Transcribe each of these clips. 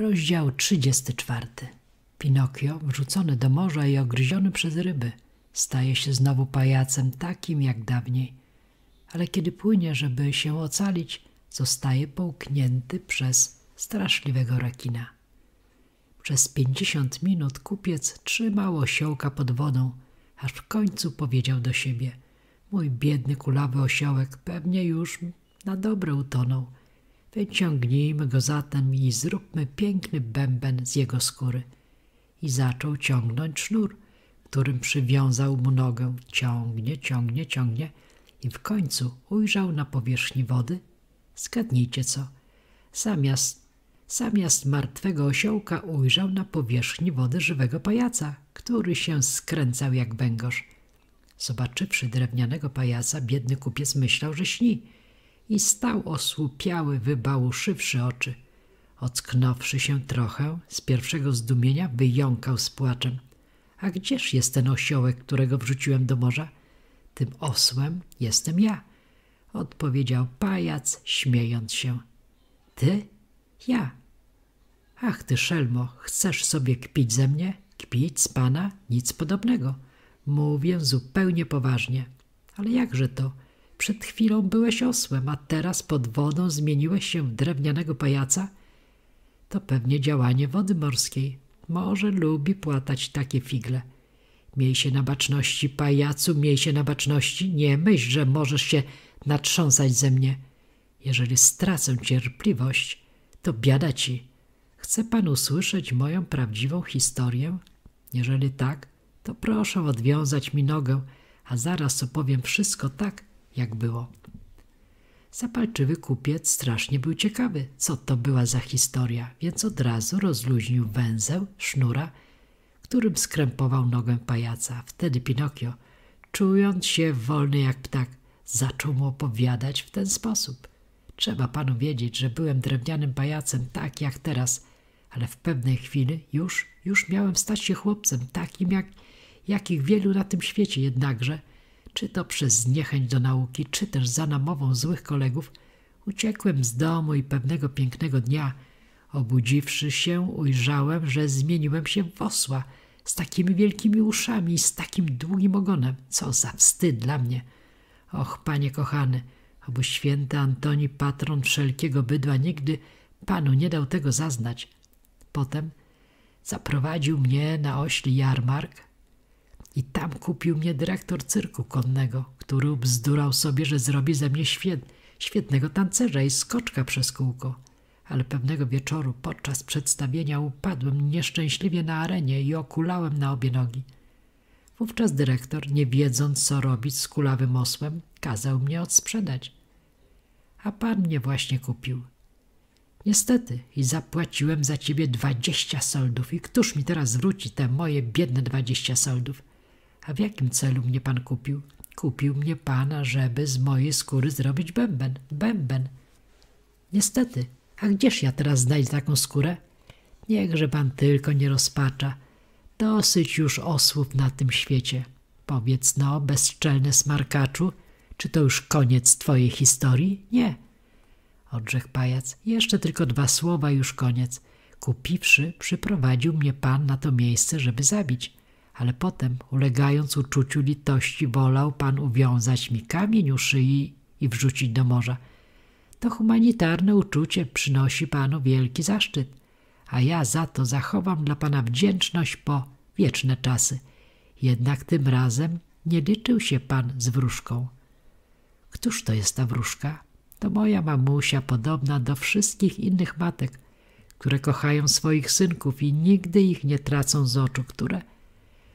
Rozdział 34. Pinokio, wrzucony do morza i ogryziony przez ryby, staje się znowu pajacem takim jak dawniej. Ale kiedy płynie, żeby się ocalić, zostaje połknięty przez straszliwego rakina. Przez pięćdziesiąt minut kupiec trzymał osiołka pod wodą, aż w końcu powiedział do siebie – Mój biedny kulawy osiołek pewnie już na dobre utonął – Wyciągnijmy go zatem i zróbmy piękny bęben z jego skóry. I zaczął ciągnąć sznur, którym przywiązał mu nogę. Ciągnie, ciągnie, ciągnie i w końcu ujrzał na powierzchni wody. Zgadnijcie co? Zamiast, zamiast martwego osiołka ujrzał na powierzchni wody żywego pajaca, który się skręcał jak węgorz. Zobaczywszy drewnianego pajaca, biedny kupiec myślał, że śni – i stał osłupiały, wybałuszywszy oczy. Ocknąwszy się trochę, z pierwszego zdumienia wyjąkał z płaczem. A gdzież jest ten osiołek, którego wrzuciłem do morza? Tym osłem jestem ja, odpowiedział pajac, śmiejąc się. Ty? Ja. Ach ty szelmo, chcesz sobie kpić ze mnie? Kpić z pana? Nic podobnego. Mówię zupełnie poważnie. Ale jakże to? Przed chwilą byłeś osłem, a teraz pod wodą zmieniłeś się w drewnianego pajaca? To pewnie działanie wody morskiej. Może lubi płatać takie figle. Miej się na baczności, pajacu, miej się na baczności. Nie myśl, że możesz się natrząsać ze mnie. Jeżeli stracę cierpliwość, to biada ci. Chce pan usłyszeć moją prawdziwą historię? Jeżeli tak, to proszę odwiązać mi nogę, a zaraz opowiem wszystko tak, jak było. Zapalczywy kupiec strasznie był ciekawy, co to była za historia, więc od razu rozluźnił węzeł sznura, którym skrępował nogę pajaca. Wtedy Pinokio, czując się wolny jak ptak, zaczął mu opowiadać w ten sposób. Trzeba panu wiedzieć, że byłem drewnianym pajacem tak jak teraz, ale w pewnej chwili już, już miałem stać się chłopcem, takim jak, jakich wielu na tym świecie jednakże – czy to przez niechęć do nauki, czy też za namową złych kolegów, uciekłem z domu i pewnego pięknego dnia, obudziwszy się, ujrzałem, że zmieniłem się w osła z takimi wielkimi uszami i z takim długim ogonem. Co za wstyd dla mnie! Och, panie kochany, oby święty Antoni, patron wszelkiego bydła, nigdy panu nie dał tego zaznać. Potem zaprowadził mnie na ośli jarmark, i tam kupił mnie dyrektor cyrku konnego, który bzdurał sobie, że zrobi ze mnie świet, świetnego tancerza i skoczka przez kółko. Ale pewnego wieczoru podczas przedstawienia upadłem nieszczęśliwie na arenie i okulałem na obie nogi. Wówczas dyrektor, nie wiedząc co robić z kulawym osłem, kazał mnie odsprzedać. A pan mnie właśnie kupił. Niestety i zapłaciłem za ciebie dwadzieścia soldów i któż mi teraz zwróci te moje biedne dwadzieścia soldów? A w jakim celu mnie pan kupił? Kupił mnie pan, żeby z mojej skóry zrobić bęben. Bęben. Niestety, a gdzież ja teraz znajdę taką skórę? Niechże pan tylko nie rozpacza. Dosyć już osłów na tym świecie. Powiedz no, bezczelny smarkaczu, czy to już koniec twojej historii? Nie. Odrzekł pajac. Jeszcze tylko dwa słowa, już koniec. Kupiwszy, przyprowadził mnie pan na to miejsce, żeby zabić ale potem, ulegając uczuciu litości, wolał pan uwiązać mi kamień u szyi i wrzucić do morza. To humanitarne uczucie przynosi panu wielki zaszczyt, a ja za to zachowam dla pana wdzięczność po wieczne czasy. Jednak tym razem nie liczył się pan z wróżką. Któż to jest ta wróżka? To moja mamusia, podobna do wszystkich innych matek, które kochają swoich synków i nigdy ich nie tracą z oczu, które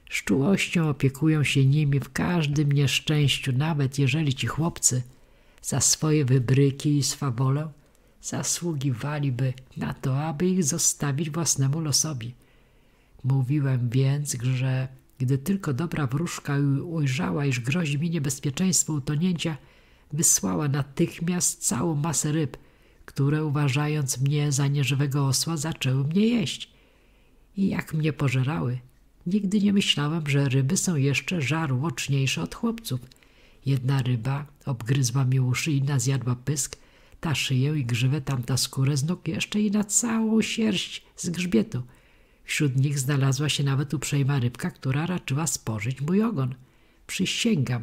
z czułością opiekują się nimi w każdym nieszczęściu, nawet jeżeli ci chłopcy za swoje wybryki i swawolę zasługiwaliby na to, aby ich zostawić własnemu losowi. Mówiłem więc, że gdy tylko dobra wróżka ujrzała, iż grozi mi niebezpieczeństwo utonięcia, wysłała natychmiast całą masę ryb, które uważając mnie za nieżywego osła, zaczęły mnie jeść. I jak mnie pożerały, Nigdy nie myślałem, że ryby są jeszcze żarłoczniejsze od chłopców. Jedna ryba obgryzła mi uszy, inna zjadła pysk. ta szyję i grzywę, tamta skórę z nóg, jeszcze i na całą sierść z grzbietu. Wśród nich znalazła się nawet uprzejma rybka, która raczyła spożyć mój ogon. Przysięgam,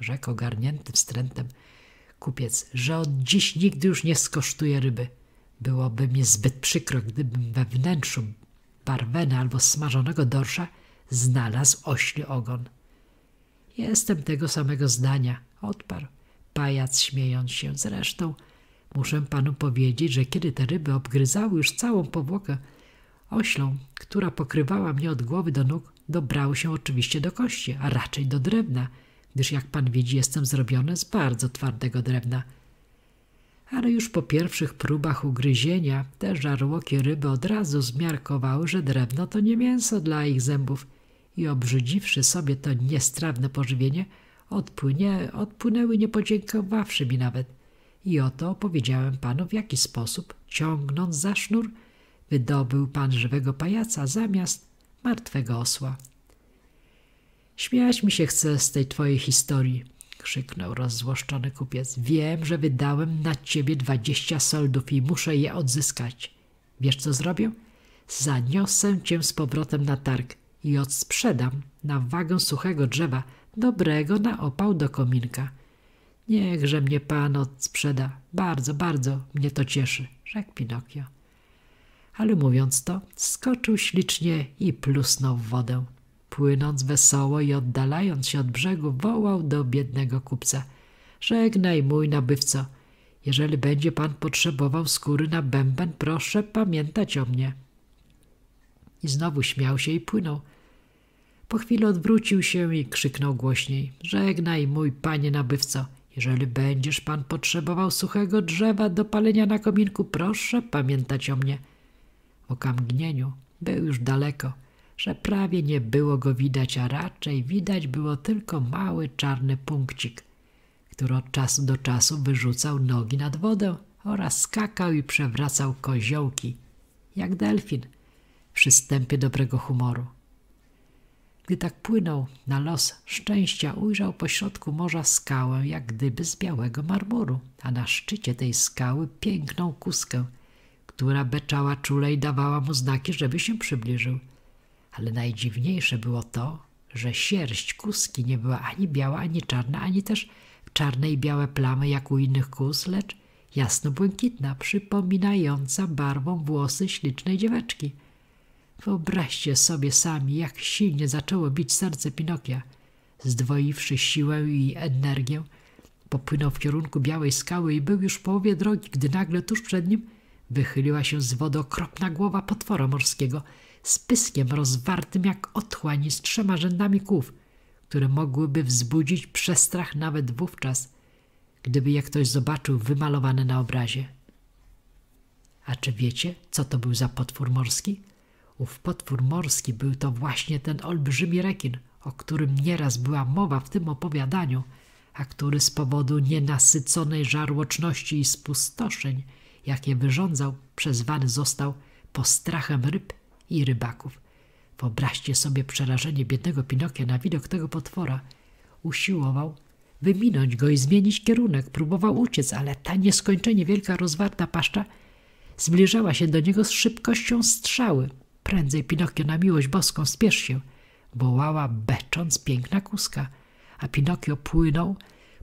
rzekł ogarnięty wstrętem kupiec, że od dziś nigdy już nie skosztuje ryby. Byłoby mi zbyt przykro, gdybym we wnętrzu barwena albo smażonego dorsza znalazł ośli ogon. Jestem tego samego zdania, odparł pajac śmiejąc się. Zresztą muszę panu powiedzieć, że kiedy te ryby obgryzały już całą powłokę oślą, która pokrywała mnie od głowy do nóg, dobrały się oczywiście do kości, a raczej do drewna, gdyż jak pan widzi jestem zrobiony z bardzo twardego drewna. Ale już po pierwszych próbach ugryzienia te żarłokie ryby od razu zmiarkowały, że drewno to nie mięso dla ich zębów i obrzydziwszy sobie to niestrawne pożywienie, odpłynie, odpłynęły nie podziękowawszy mi nawet. I oto opowiedziałem panu, w jaki sposób, ciągnąc za sznur, wydobył pan żywego pajaca zamiast martwego osła. Śmiać mi się chce z tej twojej historii, krzyknął rozzłoszczony kupiec. Wiem, że wydałem na ciebie dwadzieścia soldów i muszę je odzyskać. Wiesz, co zrobię? Zaniosę cię z powrotem na targ i odsprzedam na wagę suchego drzewa, dobrego na opał do kominka. Niechże mnie pan odsprzeda. Bardzo, bardzo mnie to cieszy, rzekł Pinokio. Ale mówiąc to, skoczył ślicznie i plusnął w wodę. Płynąc wesoło i oddalając się od brzegu, wołał do biednego kupca. Żegnaj, mój nabywco. Jeżeli będzie pan potrzebował skóry na bęben, proszę pamiętać o mnie. I znowu śmiał się i płynął. Po chwili odwrócił się i krzyknął głośniej. Żegnaj, mój panie nabywco. Jeżeli będziesz pan potrzebował suchego drzewa do palenia na kominku, proszę pamiętać o mnie. W okamgnieniu był już daleko że prawie nie było go widać, a raczej widać było tylko mały czarny punkcik, który od czasu do czasu wyrzucał nogi nad wodę oraz skakał i przewracał koziołki, jak delfin, przystępie dobrego humoru. Gdy tak płynął na los szczęścia, ujrzał pośrodku morza skałę, jak gdyby z białego marmuru, a na szczycie tej skały piękną kuskę, która beczała czule i dawała mu znaki, żeby się przybliżył – ale najdziwniejsze było to, że sierść kuski nie była ani biała, ani czarna, ani też czarne i białe plamy jak u innych kus, lecz jasno-błękitna, przypominająca barwą włosy ślicznej dzieweczki. Wyobraźcie sobie sami, jak silnie zaczęło bić serce Pinokia. Zdwoiwszy siłę i energię, popłynął w kierunku białej skały i był już w połowie drogi, gdy nagle tuż przed nim wychyliła się z wody okropna głowa potwora morskiego – z pyskiem rozwartym jak otchłań z trzema rzędami kłów, które mogłyby wzbudzić przestrach nawet wówczas, gdyby je ktoś zobaczył wymalowane na obrazie. A czy wiecie, co to był za potwór morski? Ów potwór morski był to właśnie ten olbrzymi rekin, o którym nieraz była mowa w tym opowiadaniu, a który z powodu nienasyconej żarłoczności i spustoszeń, jakie wyrządzał, przezwany został postrachem ryb i rybaków. Wyobraźcie sobie przerażenie biednego Pinokia na widok tego potwora. Usiłował wyminąć go i zmienić kierunek. Próbował uciec, ale ta nieskończenie wielka rozwarta paszcza zbliżała się do niego z szybkością strzały. Prędzej Pinokio na miłość boską spiesz się, wołała becząc piękna kuska, a Pinokio płynął,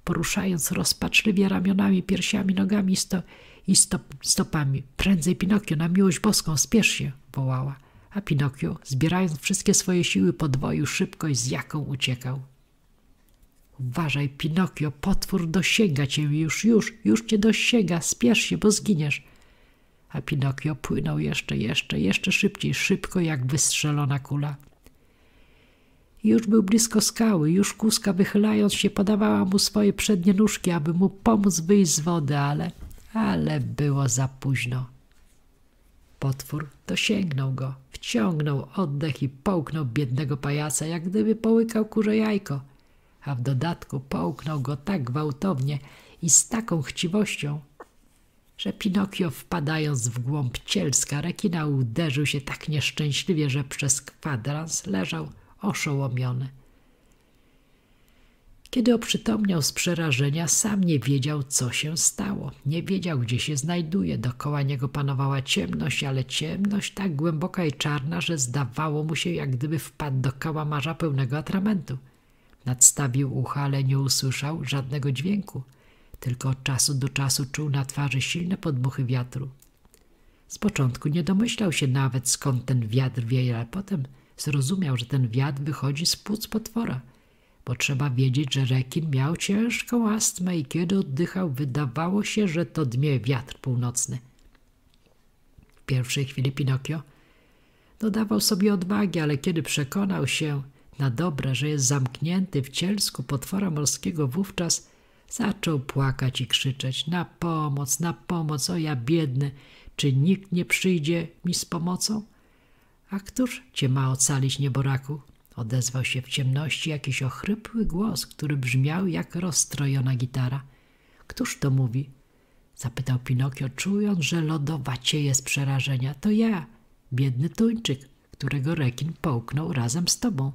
poruszając rozpaczliwie ramionami, piersiami, nogami sto, i stop, stopami. Prędzej Pinokio na miłość boską spiesz się, wołała a Pinokio, zbierając wszystkie swoje siły, podwoił szybkość, z jaką uciekał. Uważaj, Pinokio, potwór dosięga cię już, już, już cię dosięga, spiesz się, bo zginiesz. A Pinokio płynął jeszcze, jeszcze, jeszcze szybciej, szybko jak wystrzelona kula. Już był blisko skały, już kuska wychylając się podawała mu swoje przednie nóżki, aby mu pomóc wyjść z wody, ale, ale było za późno. Potwór dosięgnął go, wciągnął oddech i połknął biednego pajaca, jak gdyby połykał kurze jajko, a w dodatku połknął go tak gwałtownie i z taką chciwością, że Pinokio wpadając w głąb cielska rekina uderzył się tak nieszczęśliwie, że przez kwadrans leżał oszołomiony. Kiedy oprzytomniał z przerażenia, sam nie wiedział, co się stało. Nie wiedział, gdzie się znajduje. Dokoła niego panowała ciemność, ale ciemność tak głęboka i czarna, że zdawało mu się, jak gdyby wpadł do kałamarza pełnego atramentu. Nadstawił ucha, ale nie usłyszał żadnego dźwięku. Tylko od czasu do czasu czuł na twarzy silne podmuchy wiatru. Z początku nie domyślał się nawet, skąd ten wiatr wieje, ale potem zrozumiał, że ten wiatr wychodzi z płuc potwora – bo trzeba wiedzieć, że rekin miał ciężką astmę i kiedy oddychał, wydawało się, że to dmie wiatr północny. W pierwszej chwili Pinokio dodawał sobie odwagi, ale kiedy przekonał się na dobre, że jest zamknięty w cielsku potwora morskiego, wówczas zaczął płakać i krzyczeć na pomoc, na pomoc, o ja biedny, czy nikt nie przyjdzie mi z pomocą? A któż cię ma ocalić, nieboraku? Odezwał się w ciemności jakiś ochrypły głos, który brzmiał jak rozstrojona gitara. Któż to mówi? Zapytał Pinokio, czując, że lodowacieje z przerażenia. To ja, biedny tuńczyk, którego rekin połknął razem z tobą.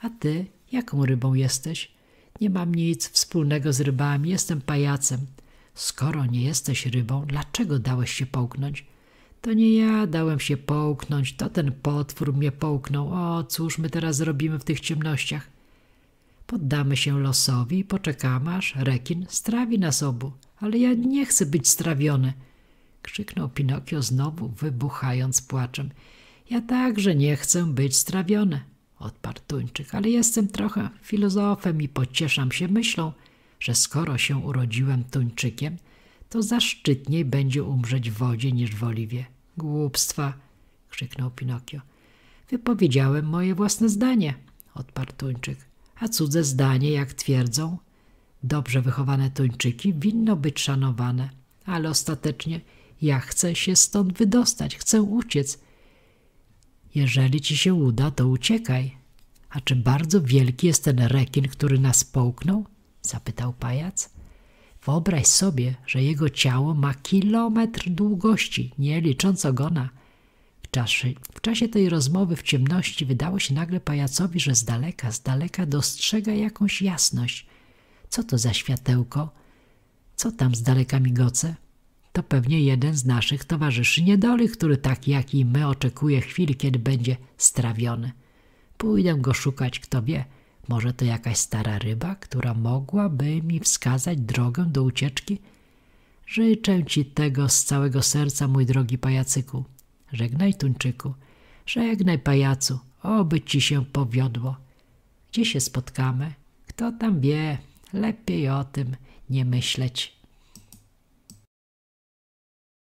A ty, jaką rybą jesteś? Nie mam nic wspólnego z rybami, jestem pajacem. Skoro nie jesteś rybą, dlaczego dałeś się połknąć? To nie ja dałem się połknąć, to ten potwór mnie połknął. O, cóż my teraz zrobimy w tych ciemnościach? Poddamy się losowi i poczekamy, aż rekin strawi nas obu. Ale ja nie chcę być strawiony, krzyknął Pinokio znowu, wybuchając płaczem. Ja także nie chcę być strawiony, odparł Tuńczyk, ale jestem trochę filozofem i pocieszam się myślą, że skoro się urodziłem Tuńczykiem, to zaszczytniej będzie umrzeć w wodzie niż w oliwie. Głupstwa, krzyknął Pinokio. Wypowiedziałem moje własne zdanie, odparł Tuńczyk. A cudze zdanie, jak twierdzą, dobrze wychowane Tuńczyki winno być szanowane, ale ostatecznie ja chcę się stąd wydostać, chcę uciec. Jeżeli ci się uda, to uciekaj. A czy bardzo wielki jest ten rekin, który nas połknął? zapytał pajac. Wyobraź sobie, że jego ciało ma kilometr długości, nie licząc ogona. W czasie, w czasie tej rozmowy w ciemności wydało się nagle pajacowi, że z daleka, z daleka dostrzega jakąś jasność. Co to za światełko? Co tam z daleka migoce? To pewnie jeden z naszych towarzyszy niedoli, który tak jak i my oczekuje chwili, kiedy będzie strawiony. Pójdę go szukać, kto wie – może to jakaś stara ryba, która mogłaby mi wskazać drogę do ucieczki? Życzę ci tego z całego serca, mój drogi pajacyku. Żegnaj, tuńczyku. Żegnaj, pajacu. Oby ci się powiodło. Gdzie się spotkamy? Kto tam wie? Lepiej o tym nie myśleć.